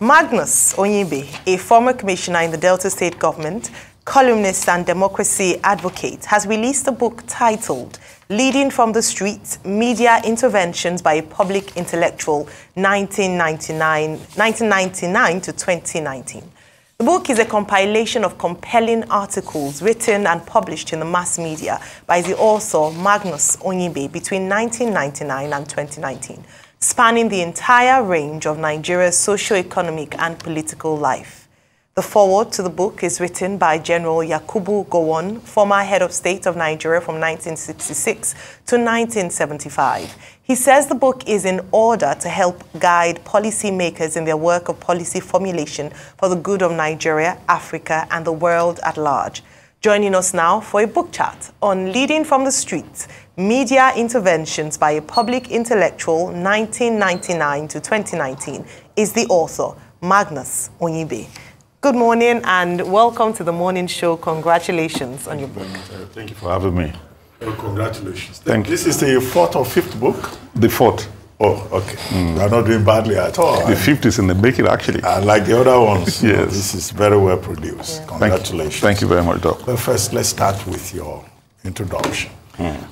Magnus Onyibe, a former commissioner in the Delta State government, columnist and democracy advocate, has released a book titled Leading from the Streets Media Interventions by a Public Intellectual 1999, 1999 to 2019. The book is a compilation of compelling articles written and published in the mass media by the author Magnus Onyibe between 1999 and 2019, spanning the entire range of Nigeria's socio-economic and political life. The foreword to the book is written by General Yakubu Gowon, former head of state of Nigeria from 1966 to 1975. He says the book is in order to help guide policymakers in their work of policy formulation for the good of Nigeria, Africa, and the world at large. Joining us now for a book chat on Leading from the Streets, Media Interventions by a Public Intellectual 1999 to 2019 is the author, Magnus Onyibe. Good morning and welcome to the morning show. Congratulations on your book. Uh, thank you for having me. Well, congratulations. Thank you. this is the fourth or fifth book? The fourth. Oh, okay. You are not doing badly at all. The fifth is in the making, actually. Uh, like the other ones. you know, Yes. this is very well produced. Thank you. Congratulations. Thank you very much, Doc. Well, first, let's start with your introduction.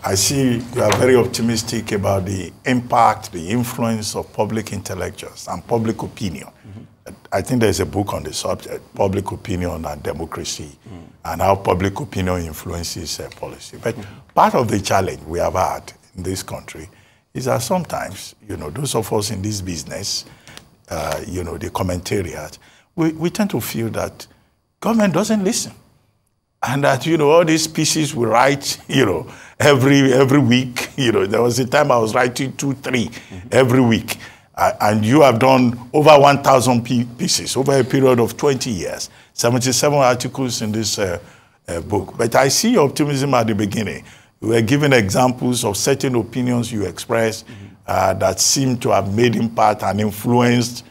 I see you are very optimistic about the impact, the influence of public intellectuals and public opinion. I think there's a book on the subject, Public Opinion and Democracy, and how public opinion influences uh, policy. But part of the challenge we have had in this country is that sometimes, you know, those of us in this business, uh, you know, the commentariat, we, we tend to feel that government doesn't listen. And that you know all these pieces we write you know every every week you know there was a time i was writing two 3 every week. Uh, and you have done over 1000 pieces over a period of 20 years 77 articles in this uh, uh, book. But i see optimism at the beginning you were giving examples of certain opinions you expressed uh, that seem to have made impact and influenced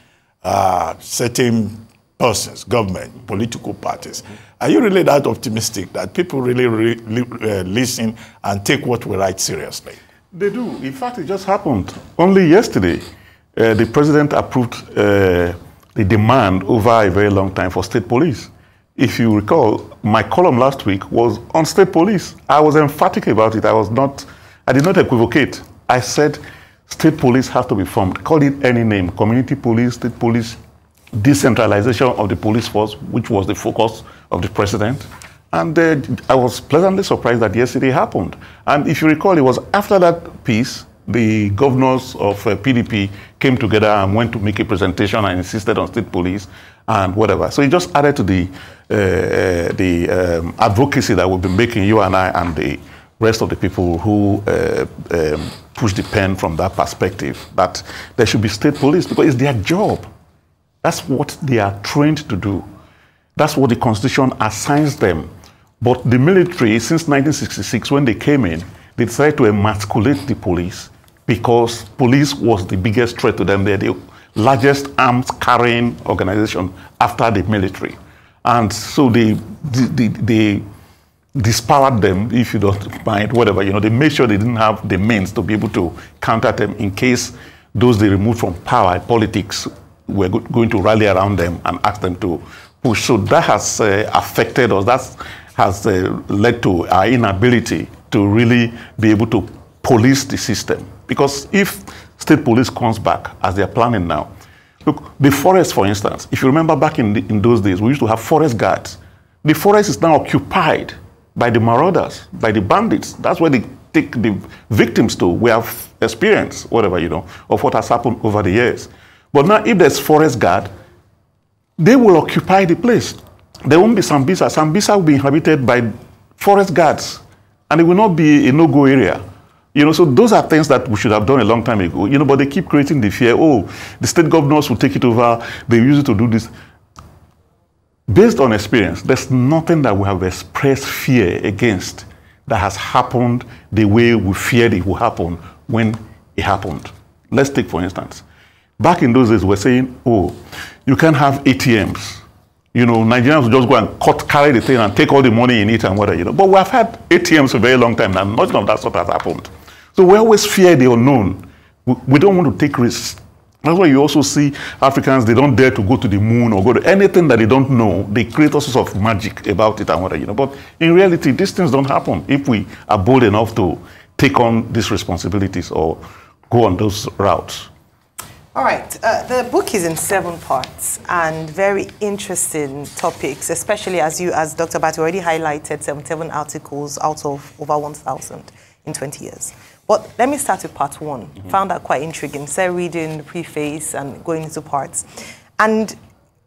uh, certain persons, government, political parties. Are you really that optimistic that people really re- uh, listen and take what we write seriously? They do. In fact, it just happened. Only yesterday, uh, the president approved uh, the demand over a very long time for state police. If you recall, my column last week was on state police. I was emphatic about it. I was not, I did not equivocate. I said state police have to be formed. Call it any name community police, state police, decentralization of the police force, which was the focus of the president. And uh, I was pleasantly surprised that yesterday happened. And if you recall, it was after that piece, the governors of uh, PDP came together and went to make a presentation and insisted on state police and whatever. So it just added to the, uh, uh, the um, advocacy that we've been making, you and I, and the rest of the people who uh, um, push the pen from that perspective, that there should be state police because it's their job. That's what they are trained to do. That's what the Constitution assigns them. But the military, since 1966, when they came in, they decided to emasculate the police because police was the biggest threat to them. They're the largest arms carrying organization after the military. And so they, they, they dispowered them, if you don't mind, whatever. You know, they made sure they didn't have the means to be able to counter them in case those they removed from power, politics, were go- going to rally around them and ask them to push. So that has uh, affected us. That has uh, led to our inability to really be able to police the system. Because if state police comes back as they are planning now, look, the forest, for instance, if you remember back in, the, in those days, we used to have forest guards. The forest is now occupied by the marauders, by the bandits. That's where they take the victims to. We have experience, whatever, you know, of what has happened over the years. But now, if there's forest guard, they will occupy the place. There won't be Sambisa. Sambisa will be inhabited by forest guards, and it will not be a no-go area. You know, so those are things that we should have done a long time ago. You know, but they keep creating the fear. Oh, the state governors will take it over. They use it to do this. Based on experience, there's nothing that we have expressed fear against that has happened the way we feared it would happen when it happened. Let's take, for instance, back in those days, we're saying, oh, you can't have ATMs. You know, Nigerians just go and cut, carry the thing and take all the money in it and whatever, you know. But we have had ATMs for a very long time and nothing of that sort has happened. So we always fear the unknown. We, we don't want to take risks. That's why you also see Africans, they don't dare to go to the moon or go to anything that they don't know. They create all sorts of magic about it and whatever, you know. But in reality, these things don't happen if we are bold enough to take on these responsibilities or go on those routes. All right. Uh, the book is in seven parts and very interesting topics, especially as you, as Dr. Abati already highlighted, 77 articles out of over 1,000 in 20 years. But let me start with part one. Mm -hmm. Found that quite intriguing. Started reading the preface and going into parts. And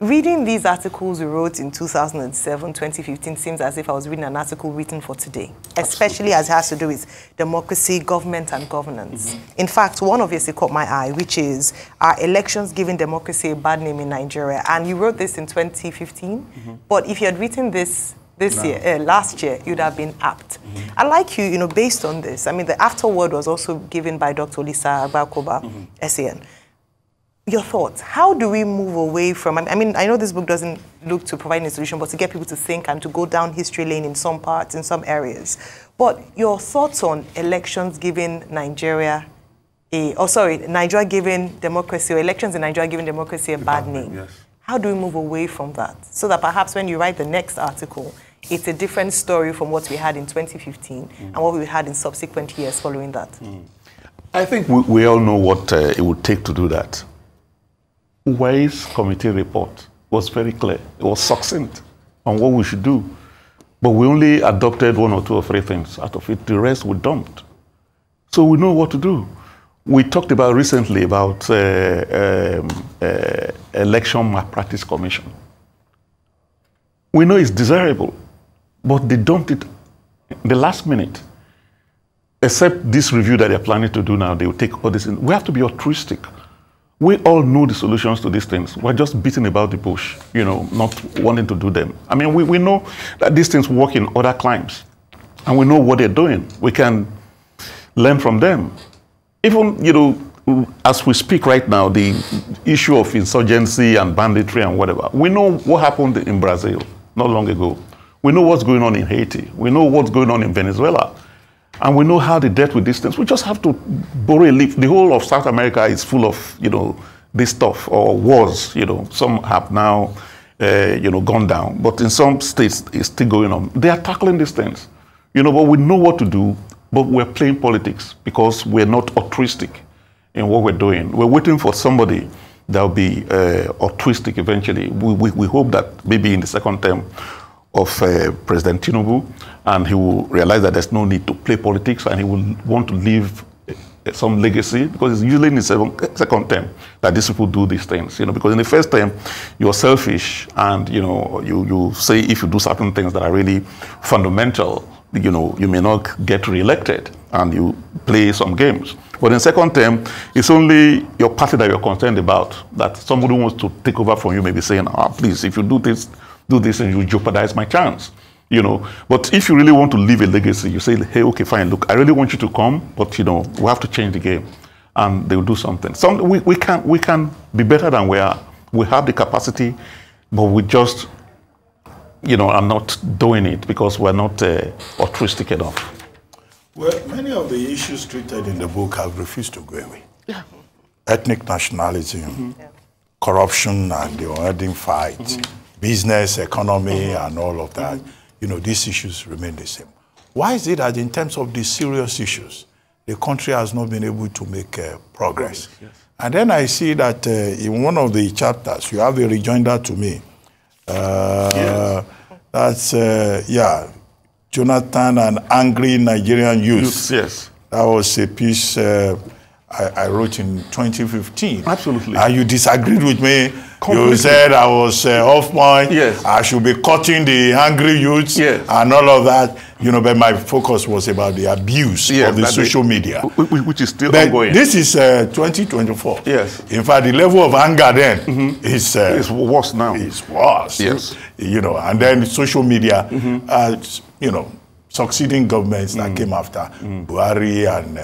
reading these articles we wrote in 2007, 2015 seems as if I was reading an article written for today, especially as it has to do with democracy, government, and governance. Mm -hmm. In fact, one obviously caught my eye, which is Are elections giving democracy a bad name in Nigeria? And you wrote this in 2015, mm -hmm. but if you had written this this no. year, uh, last year, you'd have been apt. Mm -hmm. I like you, you know, based on this. I mean, the afterword was also given by Dr. Olisa Agbakoba, mm -hmm. SAN. Your thoughts? How do we move away from? I mean, I know this book doesn't look to provide a solution, but to get people to think and to go down history lane in some parts, in some areas. But your thoughts on elections giving Nigeria a, oh sorry, Nigeria giving democracy or elections in Nigeria giving democracy a bad name. Yes. How do we move away from that? So that perhaps when you write the next article, it's a different story from what we had in 2015 mm. and what we had in subsequent years following that. Mm. I think we, we, all know what uh, it would take to do that. Uwais committee report was very clear. It was succinct on what we should do. But we only adopted one or two or three things out of it. The rest we dumped. So we know what to do. We talked about recently about uh, um, uh, election malpractice commission. We know it's desirable. But they dumped it the last minute. Except this review that they're planning to do now, they will take all this in. We have to be altruistic. We all know the solutions to these things. We're just beating about the bush, you know, not wanting to do them. I mean, we, we know that these things work in other climes, and we know what they're doing. We can learn from them. Even, you know, as we speak right now, the issue of insurgency and banditry and whatever, we know what happened in Brazil not long ago. We know what's going on in Haiti. We know what's going on in Venezuela. And we know how they dealt with these things. We just have to borrow a leaf. The whole of South America is full of, you know, this stuff, or wars, you know. Some have now, uh, you know, gone down. But in some states, it's still going on. They are tackling these things. You know, but we know what to do, but we're playing politics because we're not altruistic in what we're doing. We're waiting for somebody that will be uh, altruistic eventually. We, we, we hope that maybe in the second term, of uh, President Tinubu, and he will realize that there's no need to play politics, and he will want to leave uh, some legacy because it's usually in the second, term that these people do these things. You know, because in the first term you're selfish, and you know you you say if you do certain things that are really fundamental, you know you may not get re-elected, and you play some games. But in second term, it's only your party that you're concerned about. That somebody wants to take over from you, maybe saying, "Ah, please, if you do this." do this and you jeopardize my chance. You know, but if you really want to leave a legacy, you say, hey, okay, fine, look, I really want you to come, but you know, we have to change the game. And they'll do something. Some, we, we, can, we can be better than we are. We have the capacity, but we just, you know, are not doing it because we're not uh, altruistic enough. Well, many of the issues treated in the book have refused to go away. Yeah. Ethnic nationalism, mm -hmm. corruption, and the unending fight. Mm -hmm business, economy, and all of that, you know, these issues remain the same. Why is it that in terms of these serious issues, the country has not been able to make uh, progress? Yes. And then I see that uh, in one of the chapters, you have a rejoinder to me. Uh, yes. That's, uh, yeah, Jonathan and angry Nigerian youth. Yes. That was a piece uh, I, I, wrote in 2015. Absolutely. And you disagreed with me Completely. You said I was uh, off point. Yes. I should be cutting the hungry youths yes. and all of that. You know, but my focus was about the abuse yes, of the social media. Which is still but ongoing. This is uh, 2024. Yes. In fact, the level of anger then mm -hmm. is... Uh, it's worse now. It's worse. Yes. You know, and then social media, mm -hmm. uh, you know, succeeding governments that mm -hmm. came after mm. Buhari and...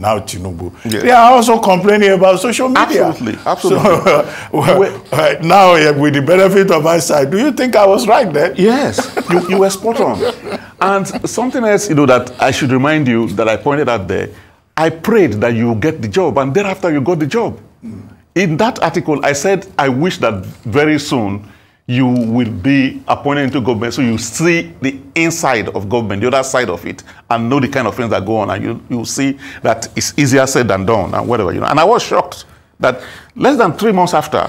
Now Tinubu. Yes. They are also complaining about social media. Absolutely, absolutely. So, well, uh, now, with the benefit of hindsight, do you think I was right then? Yes, you, you were spot on. And something else, you know, that I should remind you that I pointed out there, I prayed that you get the job, and thereafter you got the job. Mm. in that article, I said, I wish that very soon you will be appointed into government so you see the inside of government, the other side of it, and know the kind of things that go on, and you, you see that it's easier said than done, and whatever, you know. And I was shocked that less than three months after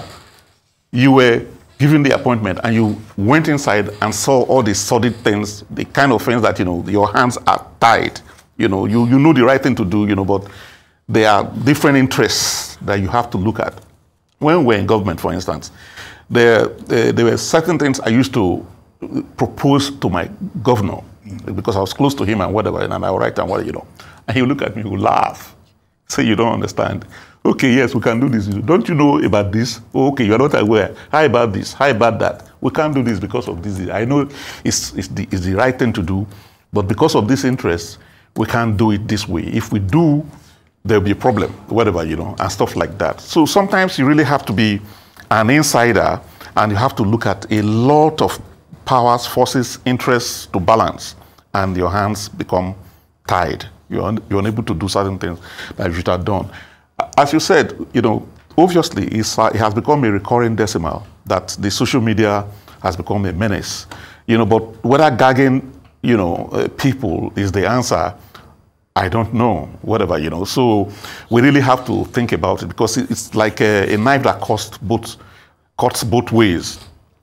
you were given the appointment and you went inside and saw all the sordid things, the kind of things that, you know, your hands are tied, you know, you, you know the right thing to do, you know, but there are different interests that you have to look at. When we're in government, for instance, there, there, there were certain things I used to propose to my governor because I was close to him and whatever, and I would write and whatever, you know. And he would look at me, he would laugh, say, You don't understand. Okay, yes, we can do this. Don't you know about this? Okay, you are not aware. How about this? How about that? We can't do this because of this. I know it's, it's, the, it's the right thing to do, but because of this interest, we can't do it this way. If we do, there'll be a problem, whatever, you know, and stuff like that. So sometimes you really have to be an insider, and you have to look at a lot of powers, forces, interests to balance, and your hands become tied. You're, un- you're unable to do certain things that you should have done. As you said, you know, obviously uh, it has become a recurring decimal that the social media has become a menace. You know, but whether gagging, you know, uh, people is the answer, I don't know, whatever, you know. So we really have to think about it because it's like a, a knife that cuts both, cuts both ways.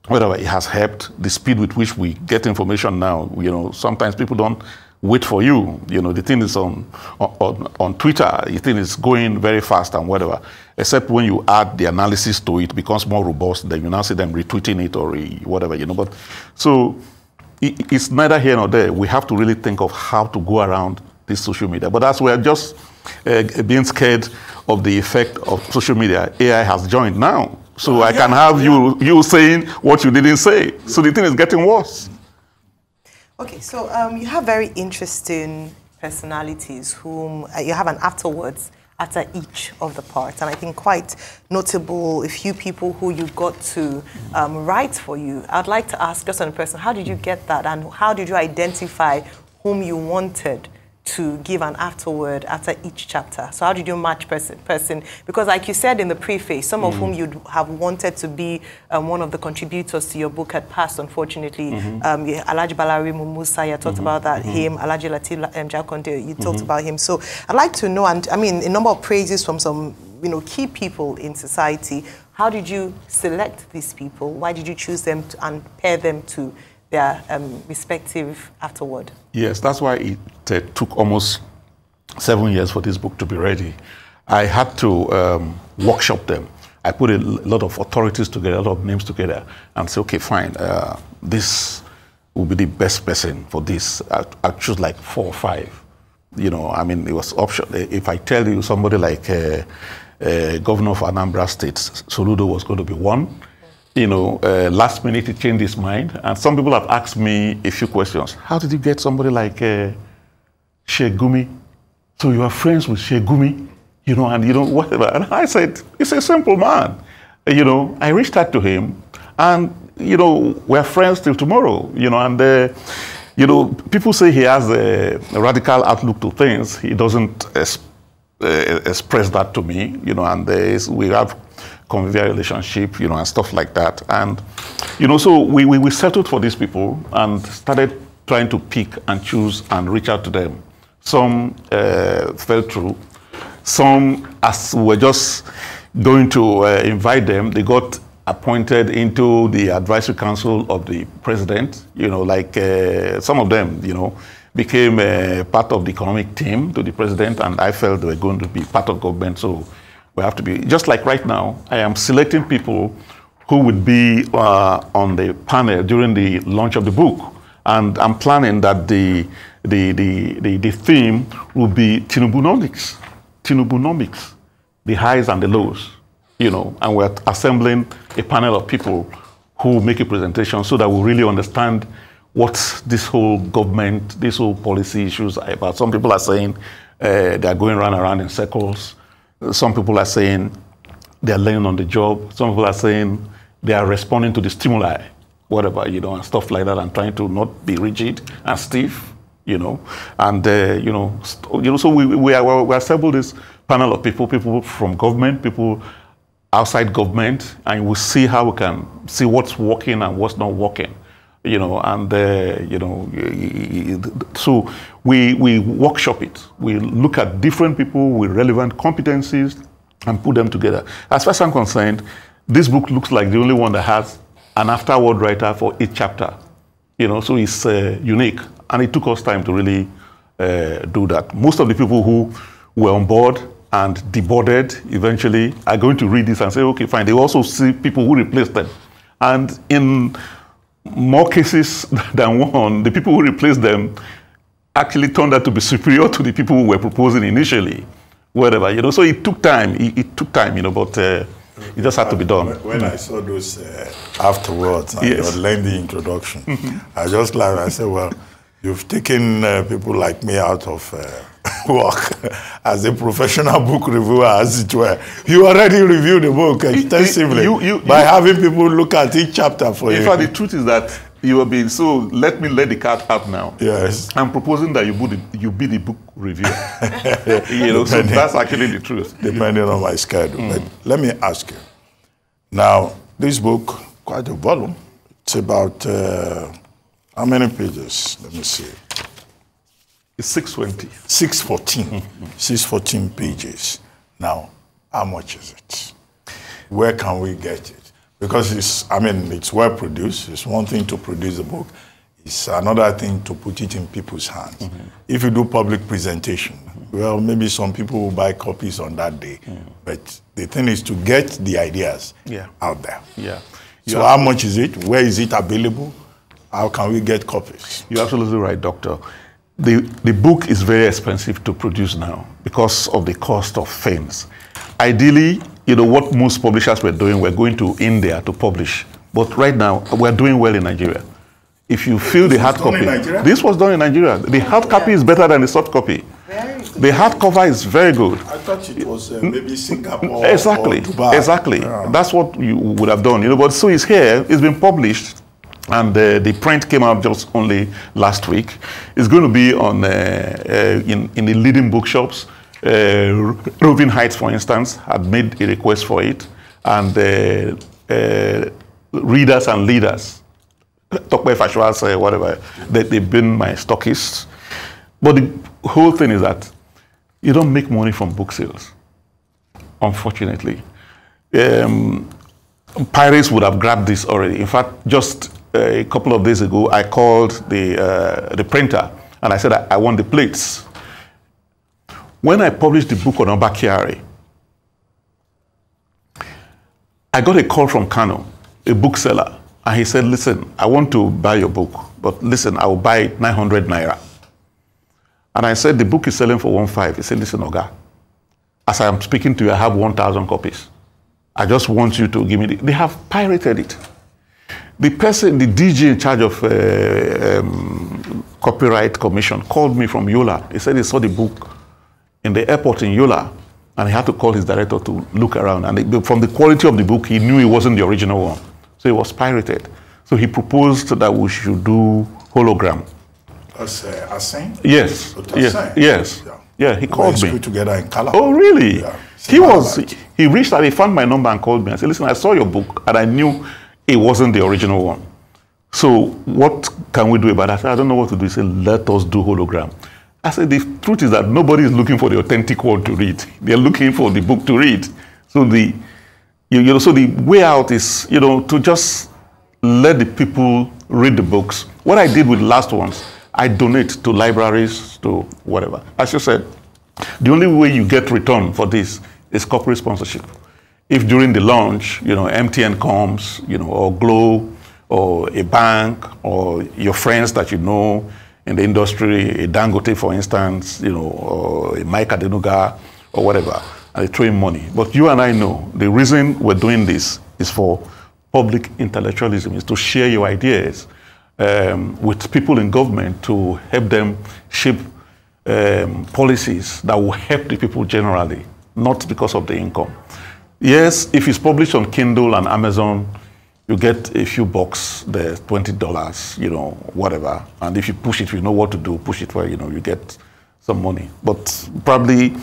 Whatever it has helped, the speed with which we get information now, you know, sometimes people don't wait for you. You know, the thing is on, on, on Twitter, the thing is going very fast and whatever. Except when you add the analysis to it, it becomes more robust, then you now see them retweeting it or whatever, you know. But so it, it's neither here nor there. We have to really think of how to go around this social media. But as we're just uh, being scared of the effect of social media, AI has joined now. So I can have you you saying what you didn't say. So the thing is getting worse. Okay, so um, you have very interesting personalities whom uh, you have an afterwards after each of the parts. And I think quite notable a few people who you got to um, write for you. I'd like to ask just on a person, how did you get that and how did you identify whom you wanted to give an afterword after each chapter. So how did you match person? person? Because like you said in the preface, some of whom you'd have wanted to be um, one of the contributors to your book had passed, unfortunately. Um, yeah, Alhaji Balarabe Musa, you talked about that, him. Alhaji Lateef um, Jakande, you talked about him. So I'd like to know, and I mean, a number of praises from some you know, key people in society. How did you select these people? Why did you choose them to, and pair them to their um, respective afterward? Yes, that's why it uh, took almost seven years for this book to be ready. I had to um, workshop them. I put a lot of authorities together, a lot of names together, and say, okay, fine, uh, this will be the best person for this. I, I choose like four or five. You know, I mean, it was option. If I tell you somebody like uh, uh, Governor of Anambra State, Soludo was going to be one. You know, uh, last minute he changed his mind, and some people have asked me a few questions. How did you get somebody like uh, Sheikh Gumi? So you are friends with Sheikh Gumi, you know, and you know whatever. And I said, he's a simple man. You know, I reached out to him, and you know, we're friends till tomorrow. You know, and uh, you know, people say he has a, a radical outlook to things. He doesn't uh, express that to me. You know, and we have convivial relationship, you know, and stuff like that. And you know, so we, we, we settled for these people and started trying to pick and choose and reach out to them. Some uh, fell through. Some, as we were just going to uh, invite them, they got appointed into the advisory council of the president. You know, like uh, some of them, you know, became uh, part of the economic team to the president, and I felt they were going to be part of government. So we have to be just like right now. I am selecting people who would be uh, on the panel during the launch of the book, and I'm planning that the the the the, the theme will be Tinubunomics, Tinubunomics, the highs and the lows, you know, and we're assembling a panel of people who make a presentation so that we really understand what this whole government, this whole policy issues are about. Some people are saying uh, they're going round and around in circles. Some people are saying they're learning on the job. Some people are saying they are responding to the stimuli, whatever, you know, and stuff like that, and trying to not be rigid and stiff, you know. And, uh, you know, you know, so we, we, are, we assembled this panel of people, people from government, people outside government and we'll see how we can see what's working and what's not working you know and uh, you know so we we workshop it we look at different people with relevant competencies and put them together as far as i'm concerned this book looks like the only one that has an afterword writer for each chapter you know so it's uh, unique and it took us time to really uh, do that most of the people who were on board and deboarded eventually are going to read this and say, okay, fine. They also see people who replaced them. And in more cases than one, the people who replaced them actually turned out to be superior to the people who were proposing initially, whatever, you know. So it took time. It, it took time, you know, but uh, it just had to be done. When I saw those uh, afterwards and yes. your lengthy introduction, I just laughed. I said, well, you've taken uh, people like me out of uh, work as a professional book reviewer, as it were. You already reviewed the book extensively you, you, you, by having people look at each chapter for in you. In fact, the truth is that you have been so. Let me let the cat out now. Yes, I'm proposing that you be the, you be the book reviewer. you know, so that's actually the truth. Depending on my schedule. Mm. But let me ask you. Now, this book, quite a volume. It's about uh, how many pages? Let me see. It's 620. 614. 614 pages. Now, how much is it? Where can we get it? Because it's, I mean, it's well produced. It's one thing to produce a book. It's another thing to put it in people's hands. Mm -hmm. If you do public presentation, mm -hmm. well, maybe some people will buy copies on that day. Mm. But the thing is to get the ideas yeah. out there. Yeah. So how much is it? Where is it available? How can we get copies? You're absolutely right, Doctor the, the book is very expensive to produce now because of the cost of things. Ideally, you know, what most publishers were doing, we're going to India to publish. But right now, we're doing well in Nigeria. If you feel the hard copy, this was done in Nigeria. The hard copy is better than the soft copy. The hardcover is very good. I thought it was uh, maybe Singapore. Exactly, exactly. Yeah. That's what you would have done, you know. But so it's here. It's been published and uh, the print came out just only last week. It's going to be on uh, uh, in, in the leading bookshops. Uh, Roving Heights, for instance, had made a request for it, and uh, uh, readers and leaders, Tokwe Fashwas, uh, whatever, they, they've been my stockists. But the whole thing is that you don't make money from book sales, unfortunately. Um, pirates would have grabbed this already. In fact, just a couple of days ago, I called the, uh, the printer and I said, I, I, want the plates. When I published the book on Abba Kyari, I got a call from Kano, a bookseller, and he said, listen, I want to buy your book, but listen, I will buy 900 naira. And I said, the book is selling for 1.5. He said, listen, Oga, as I am speaking to you, I have 1,000 copies. I just want you to give me the, they have pirated it. The person, the DG in charge of uh, um, copyright commission called me from Yola. He said he saw the book in the airport in Yola and he had to call his director to look around. And from the quality of the book, he knew it wasn't the original one. So it was pirated. So he proposed that we should do hologram. As uh, Asein? Yes. Yes. Yes. Yeah. yeah. he called me. together in Calabar. Oh, really? Yeah. He was, he reached out, he found my number and called me. I said, listen, I saw your book and I knew it wasn't the original one. So what can we do about that? I, don't know what to do. He said, let us do hologram. I said, the truth is that nobody is looking for the authentic one to read. They're looking for the book to read. So the, you, you know, so the way out is, you know, to just let the people read the books. What I did with last ones, I donate to libraries, to whatever. As you said, the only way you get return for this is corporate sponsorship if during the launch, you know, MTN comes, you know, or Glo, or a bank, or your friends that you know in the industry, a Dangote, for instance, you know, or a Mike Adenuga, or whatever, and they throw in money. But you and I know the reason we're doing this is for public intellectualism, is to share your ideas um, with people in government to help them shape um, policies that will help the people generally, not because of the income. Yes, if it's published on Kindle and Amazon, you get a few bucks there, twenty dollars, you know, whatever. And if you push it, you know what to do, push it where you know you get some money. But probably,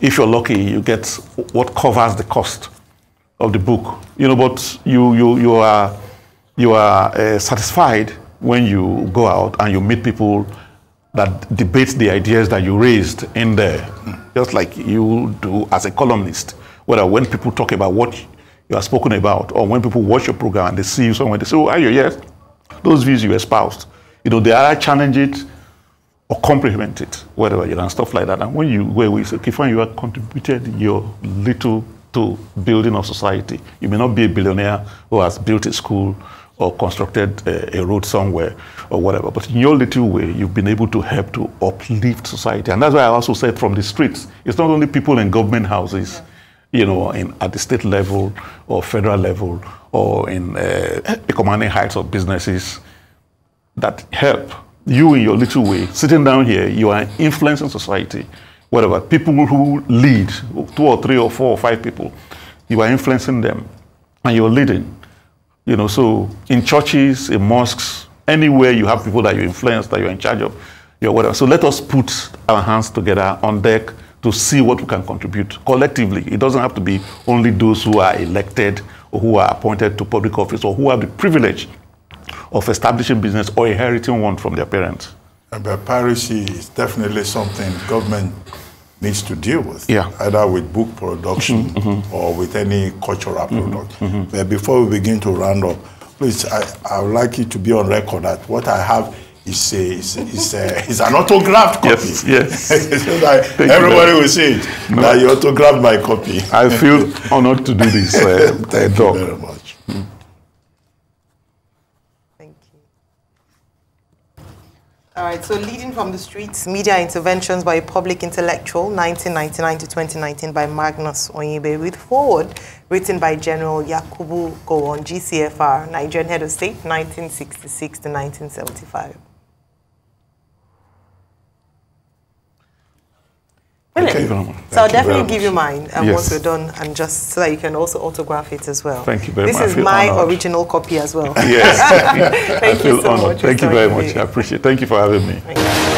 if you're lucky, you get what covers the cost of the book. You know, but you you you are you are uh, satisfied when you go out and you meet people that debate the ideas that you raised in there, just like you do as a columnist. Whether when people talk about what you are spoken about, or when people watch your program and they see you somewhere, they say, "Oh, are you yes?" Those views you espoused, you know, they either challenge it or complement it, whatever, you know, and stuff like that. And when you where we say, okay, fine, you have contributed your little to building of society. You may not be a billionaire who has built a school or constructed a, a, road somewhere or whatever, but in your little way, you've been able to help to uplift society. And that's why I also said from the streets, it's not only people in government houses, yeah. You know, in, at the state level or federal level or in uh, commanding heights of businesses that help you in your little way, sitting down here, you are influencing society whatever, people who lead, two or three or four or five people, you are influencing them and you're leading. You know, so in churches, in mosques, anywhere you have people that you influence, that you're in charge of, you're whatever. So let us put our hands together on deck to see what we can contribute collectively. It doesn't have to be only those who are elected or who are appointed to public office or who have the privilege of establishing business or inheriting one from their parents. But piracy is definitely something government needs to deal with, yeah. either with book production mm -hmm, or with any cultural mm-hmm, product. Mm -hmm. But before we begin to round up, please, I, I would like you to be on record that what I have is a, is, is, a, is an autographed copy. Yes, yes. so that everybody will see it, no. that you autographed my copy. I feel honored to do this. Uh, Thank you very much. Mm. Thank you. All right, so leading from the streets, media interventions by a public intellectual, 1999 to 2019 by Magnus Onyibe, with forward written by General Yakubu Gowon, GCFR, Nigerian head of state, 1966 to 1975. Brilliant. You So I'll definitely give you mine and yes. once we're done, and just so that you can also autograph it as well. Thank you very this much. This is my honored. original copy as well. yes. Thank you so honored. much. Thank you very much. I appreciate it. Thank you for having me.